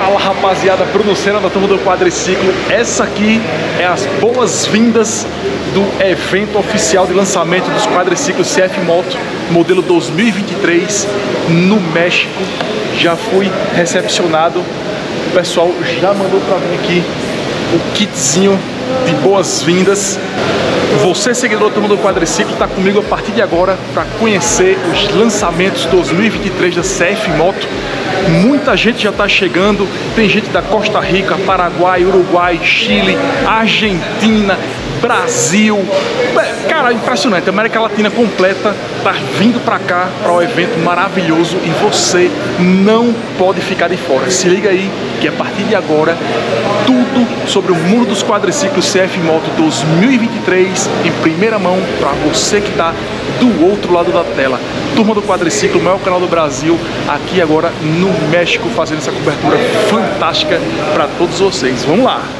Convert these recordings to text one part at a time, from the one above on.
Fala rapaziada, Bruno Senna da turma do quadriciclo. Essa aqui é as boas-vindas do evento oficial de lançamento dos quadriciclos CF Moto modelo 2023 no México. Já fui recepcionado, o pessoal já mandou para mim aqui o kitzinho de boas-vindas. Você, seguidor da turma do quadriciclo, está comigo a partir de agora para conhecer os lançamentos 2023 da CF Moto. Muita gente já está chegando, tem gente da Costa Rica, Paraguai, Uruguai, Chile, Argentina, Brasil. Cara, impressionante. A América Latina completa tá vindo para cá para o um evento maravilhoso e você não pode ficar de fora. Se liga aí que a partir de agora tudo sobre o mundo dos quadriciclos CF Moto 2023 em primeira mão para você que está do outro lado da tela. Turma do Quadriciclo, maior canal do Brasil, aqui agora no México, fazendo essa cobertura fantástica para todos vocês. Vamos lá!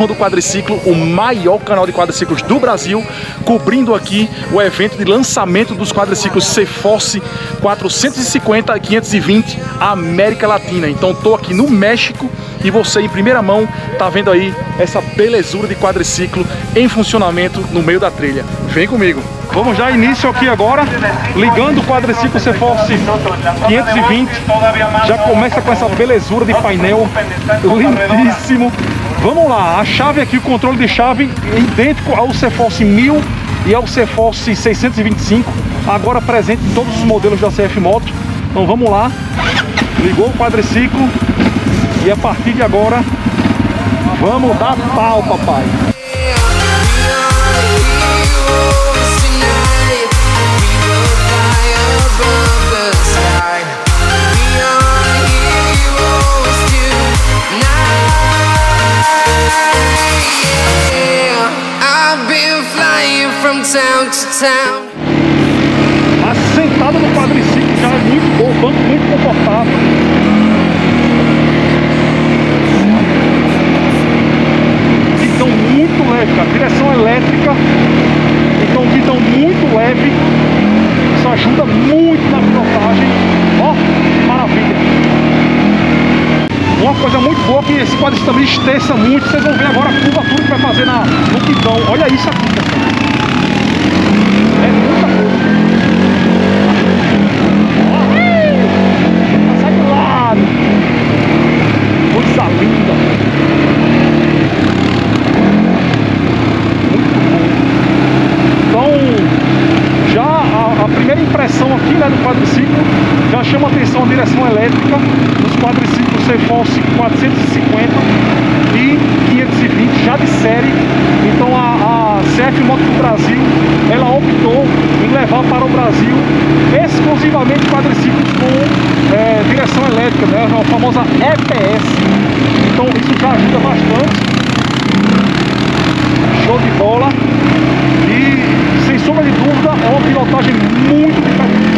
Turma do Quadriciclo, o maior canal de quadriciclos do Brasil, cobrindo aqui o evento de lançamento dos quadriciclos C-Force 450 e 520 América Latina. Então estou aqui no México e você em primeira mão tá vendo aí essa belezura de quadriciclo em funcionamento no meio da trilha. Vem comigo! Vamos dar início aqui agora, ligando o quadriciclo C-Force 520. Já começa com essa belezura de painel, lindíssimo. Vamos lá, a chave aqui, o controle de chave idêntico ao C-Force 1000 e ao C-Force 625, agora presente em todos os modelos da CF Moto. Então vamos lá, ligou o quadriciclo e a partir de agora vamos dar pau, papai. Leve. Isso ajuda muito na pilotagem. Ó, maravilha. Uma coisa muito boa que esse quadriciclo também extensa muito. Vocês vão ver agora a curvatura que vai fazer na, no guidão. Olha isso aqui, pessoal. É muita. Sai do lado. Coisa linda. Muito bom. Então, já a, a, primeira impressão aqui né, do quadriciclo já chama atenção a direção elétrica dos quadriciclos C-Force 450 e 520 já de série. Então a, a CF Moto do Brasil ela optou em levar para o Brasil exclusivamente quadriciclos com é, direção elétrica, né, a famosa EPS. Então isso já ajuda bastante. Show de bola. E sem sombra de dúvida é uma pilotagem muito diferente.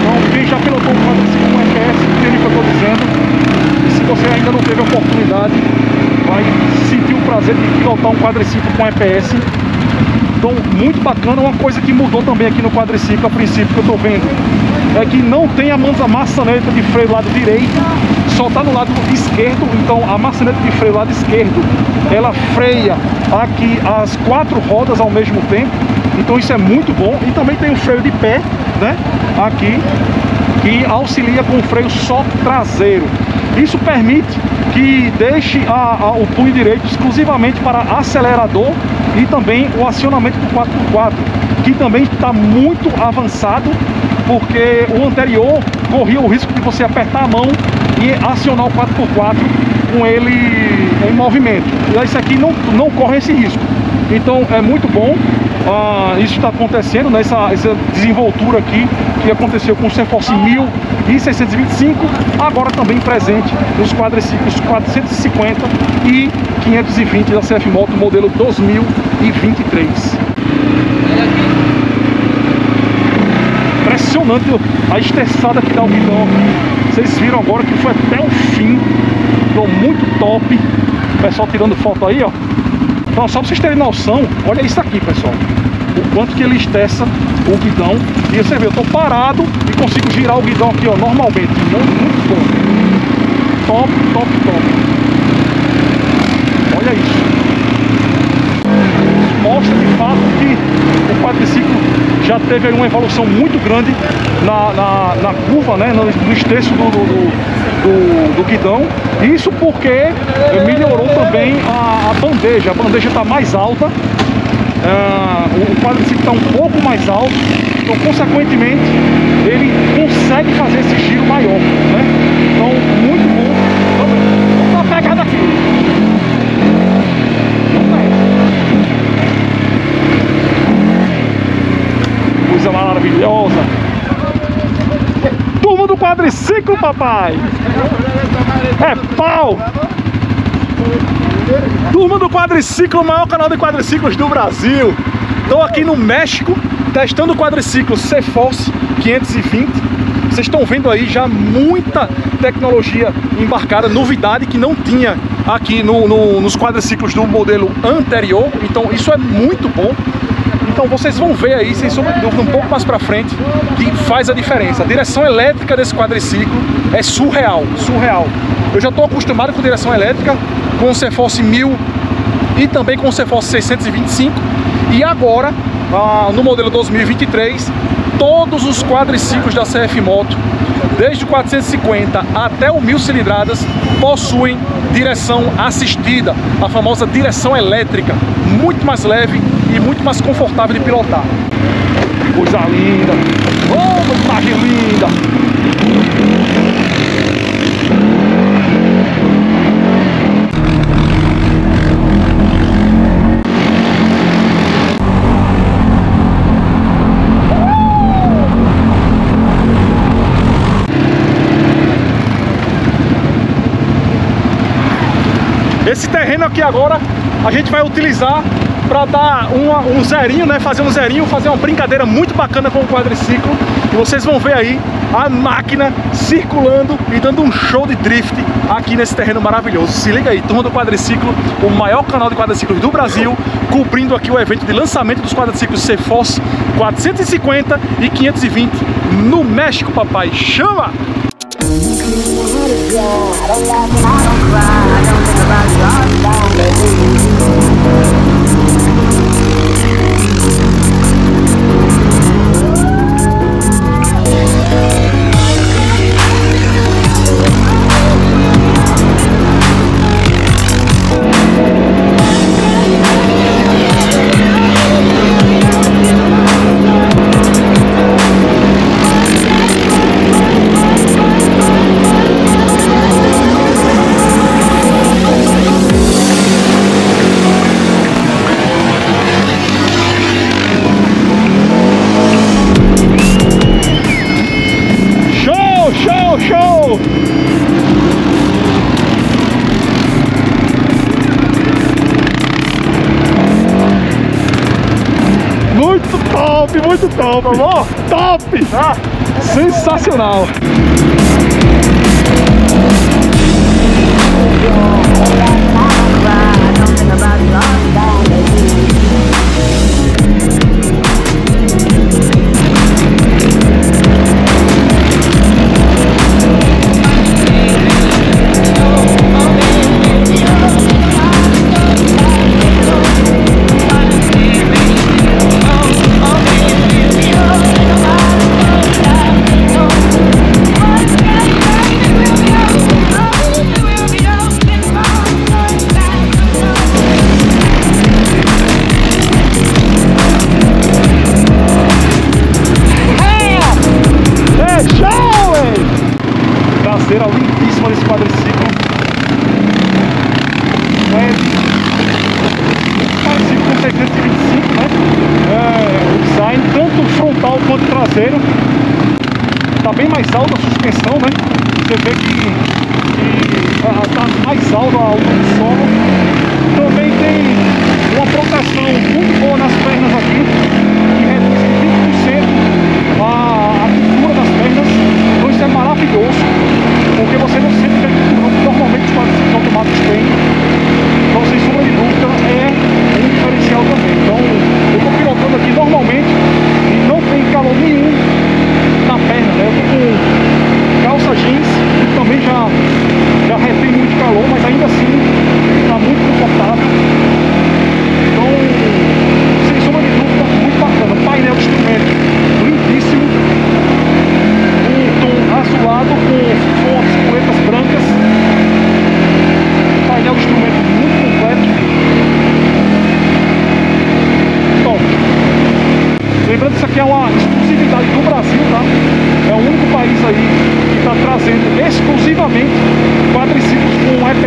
Então quem já pilotou um quadriciclo com EPS entende o que eu estou dizendo. E se você ainda não teve a oportunidade, vai sentir o prazer de pilotar um quadriciclo com EPS então, muito bacana. Uma coisa que mudou também aqui no quadriciclo, a princípio, que eu tô vendo, é que não tem a maçaneta de freio do lado direito, só tá no lado esquerdo. Então, a maçaneta de freio do lado esquerdo, ela freia aqui as quatro rodas ao mesmo tempo. Então, isso é muito bom. E também tem o freio de pé, né? Aqui. que auxilia com o freio só traseiro. Isso permite que deixe a, a, o punho direito exclusivamente para acelerador e também o acionamento do 4x4, que também está muito avançado, porque o anterior corria o risco de você apertar a mão e acionar o 4x4 com ele em movimento. Esse aqui não, não corre esse risco. Então é muito bom. Ah, isso está acontecendo né? essa desenvoltura aqui que aconteceu com o Ceforce 1625, agora também presente nos quadriciclos 450 e 520 da CF Moto modelo 2023. Impressionante a esterçada que dá o guidão. Vocês viram agora que foi até o fim. Ficou muito top. O pessoal tirando foto aí, ó. Então, só para vocês terem noção, olha isso aqui, pessoal. O quanto que ele esterça o guidão. E você vê, eu tô parado e consigo girar o guidão aqui, ó, normalmente. Muito, muito bom. Top, top, top. Olha isso. Mostra de fato que o quadriciclo já teve uma evolução muito grande na, na, na curva, né, no, no do, do, do, do, guidão. Isso porque melhorou também a, a bandeja. A bandeja está mais alta ah, o quadriciclo está um pouco mais alto, então consequentemente ele consegue fazer esse giro maior, né? Então muito bom. Vamos, vamos dar pegada aqui. Coisa maravilhosa. Quadriciclo, papai! É pau! Turma do Quadriciclo, maior canal de quadriciclos do Brasil. Estou aqui no México, testando o quadriciclo C-Force 520. Vocês estão vendo aí já muita tecnologia embarcada, novidade que não tinha aqui no, no, nos quadriciclos do modelo anterior. Então isso é muito bom. Então vocês vão ver aí, sem sombra de dúvida, um pouco mais para frente, que faz a diferença. A direção elétrica desse quadriciclo é surreal, surreal. Eu já estou acostumado com direção elétrica, com o Ceforce 1000 e também com o Ceforce 625 e agora ah, no modelo 2023 todos os quadriciclos da CF Moto desde o 450 até o 1000 cilindradas possuem direção assistida, a famosa direção elétrica, muito mais leve e muito mais confortável de pilotar. Coisa linda! Oh, imagem linda! Esse terreno aqui agora a gente vai utilizar para dar uma, um zerinho, né? Fazer um zerinho, fazer uma brincadeira muito bacana com o quadriciclo. E vocês vão ver aí a máquina circulando e dando um show de drift aqui nesse terreno maravilhoso. Se liga aí, turma do quadriciclo, o maior canal de quadriciclos do Brasil, cobrindo aqui o evento de lançamento dos quadriciclos C-Force 450 e 520 no México, papai. Chama! I top. Top! Ah, sensacional!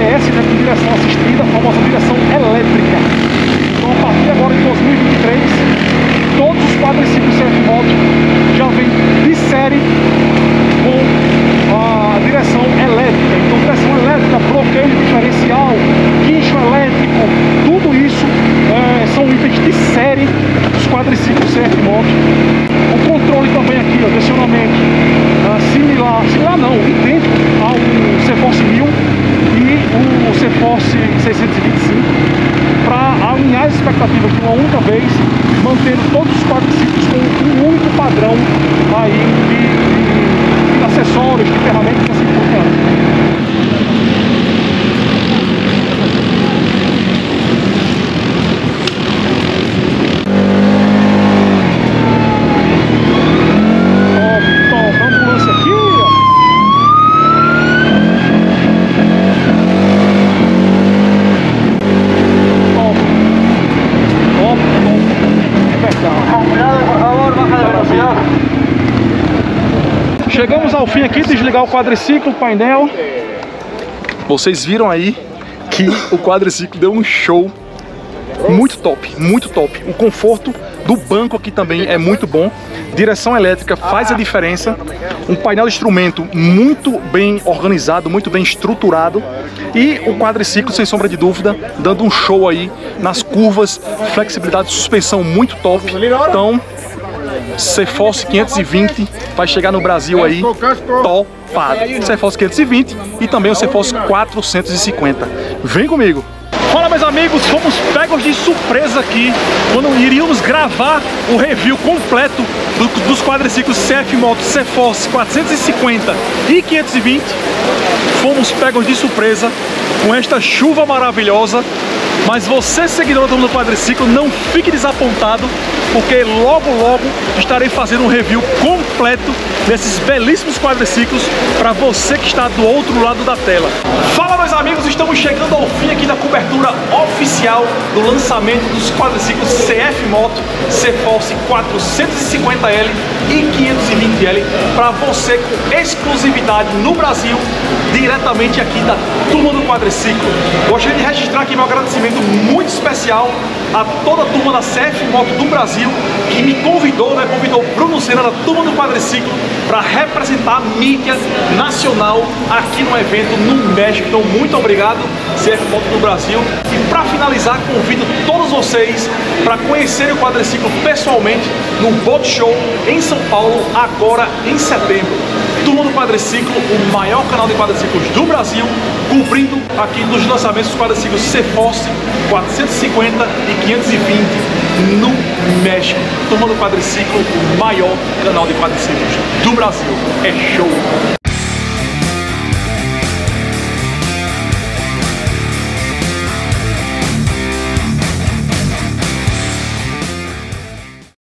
EPS, né, com direção assistida, a famosa direção elétrica. Então, a partir agora de 2023, todos os quadriciclos CF Moto já vêm de série com a direção elétrica. Então, direção elétrica, bloqueio diferencial, guincho elétrico, tudo isso é, são itens de série dos quadriciclos CF Moto. O controle também aqui, ó, direcionamento ah, similar, similar não, idêntico ao CForce 1000 e o CForce 625 para alinhar as expectativas de uma única vez, mantendo todos os quadriciclos com um único padrão aí de, de- de acessórios, de ferramentas e assim por diante. Top, top, ambulância aqui, ó. Top. Top, top. Legal. Chegamos ao fim aqui, desligar o quadriciclo, o painel. Vocês viram aí que o quadriciclo deu um show muito top, muito top. O conforto do banco aqui também é muito bom. Direção elétrica faz a diferença. Um painel de instrumento muito bem organizado, muito bem estruturado. E o quadriciclo, sem sombra de dúvida, dando um show aí nas curvas, flexibilidade de suspensão muito top. Então, CForce 520 vai chegar no Brasil aí topado. CForce 520 e também o CForce 450. Vem comigo! Fala meus amigos, fomos pegos de surpresa aqui quando iríamos gravar o review completo do- dos quadriciclos CF Moto CForce 450 e 520. Fomos pegos de surpresa com esta chuva maravilhosa. Mas você, seguidor do mundo do quadriciclo, não fique desapontado, porque logo logo estarei fazendo um review completo desses belíssimos quadriciclos para você que está do outro lado da tela. Fala meus amigos, estamos chegando ao fim aqui da cobertura oficial do lançamento dos quadriciclos CF Moto CForce 450L e 520L para você com exclusividade no Brasil, diretamente aqui da turma do quadriciclo. Gostaria de registrar aqui meu agradecimento muito especial a toda a turma da CF Moto do Brasil que me convidou, né, convidou o Bruno Senna da turma do quadriciclo para representar a mídia nacional aqui no evento no México. Então, muito obrigado, CF Moto do Brasil. E para finalizar, convido todos vocês para conhecerem o quadriciclo pessoalmente no Boat Show em São Paulo, agora em setembro. Turma do Quadriciclo, o maior canal de quadriciclos do Brasil, cobrindo aqui dos lançamentos dos quadriciclos CForce 450 e 520 no México. Turma do Quadriciclo, o maior canal de quadriciclos do Brasil. É show!